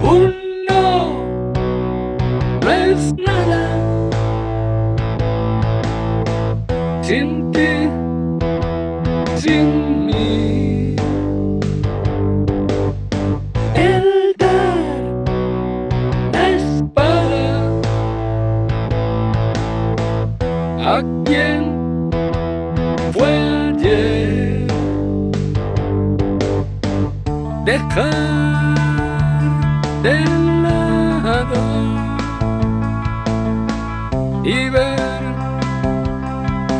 Un no es nada sin ti, sin mí. El dar la espada a quien fue ayer. Dejar de lado y ver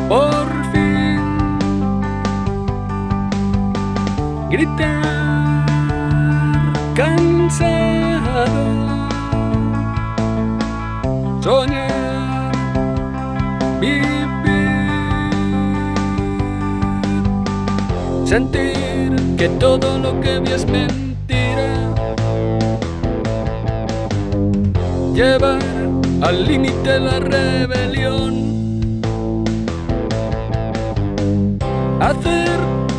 por fin gritar cansado soñar vivir sentir que todo lo que es llevar al límite la rebelión hacer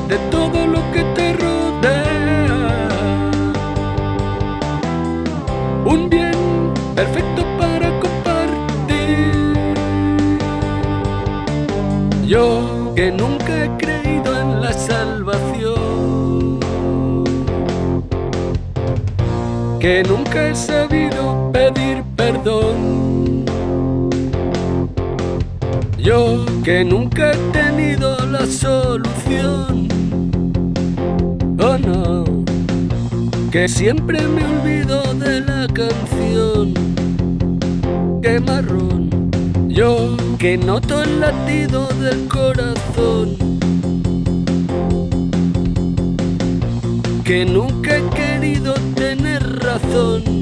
de todo lo que te rodea un bien perfecto para compartir. Yo que nunca he creído en la salvación, que nunca he sabido perdón. Yo que nunca he tenido la solución. Oh no, que siempre me olvido de la canción. Qué marrón, yo que noto el latido del corazón. Que nunca he querido tener razón.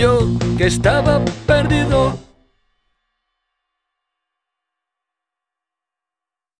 Yo que estaba perdido